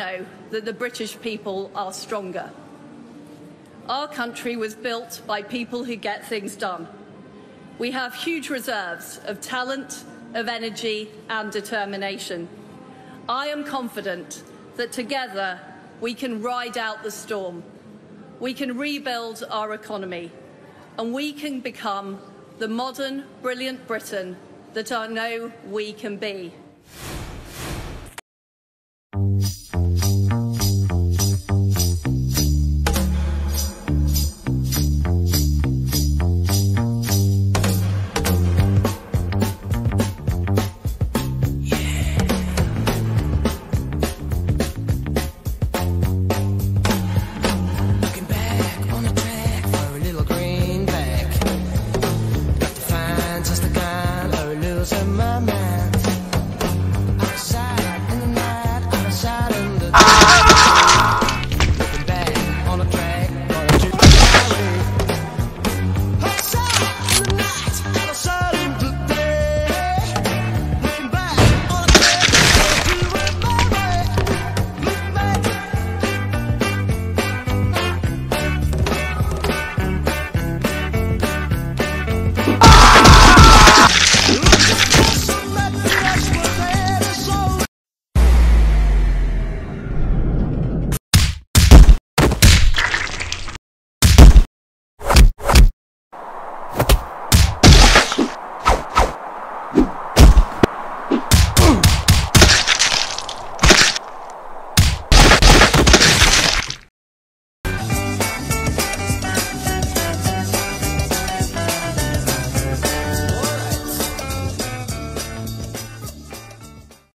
know that the British people are stronger. Our country was built by people who get things done. We have huge reserves of talent, of energy, and determination. I am confident that together we can ride out the storm. We can rebuild our economy, and we can become the modern, brilliant Britain that I know we can be. Or